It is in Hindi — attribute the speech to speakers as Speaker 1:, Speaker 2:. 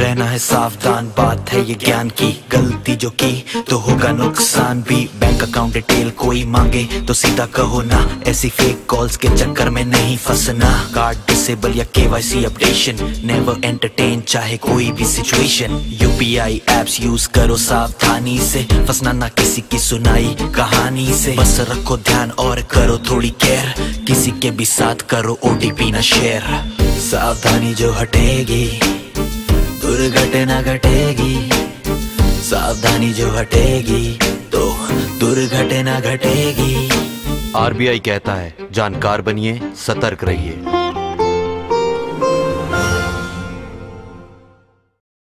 Speaker 1: रहना है सावधान, बात है ये ज्ञान की, गलती जो की तो होगा नुकसान भी। बैंक अकाउंट डिटेल कोई मांगे तो सीधा कहो ना, ऐसी फेक कॉल्स के चक्कर में नहीं फंसना। कार्ड डिसेबल या केवाईसी अपडेशन नेवर एंटरटेन चाहे कोई भी सिचुएशन यूपीआई एप्स यूज़ करो सावधानी से, फंसना ना किसी की सुनाई, कहानी से। बस रखो ध्यान और करो थोड़ी केयर किसी के भी साथ करो ओटीपी ना शेयर सावधानी जो हटेगी, दुर्घटना घटेगी। सावधानी जो हटेगी तो दुर्घटना घटेगी।
Speaker 2: आरबीआई कहता है, जानकार बनिए, सतर्क रहिए।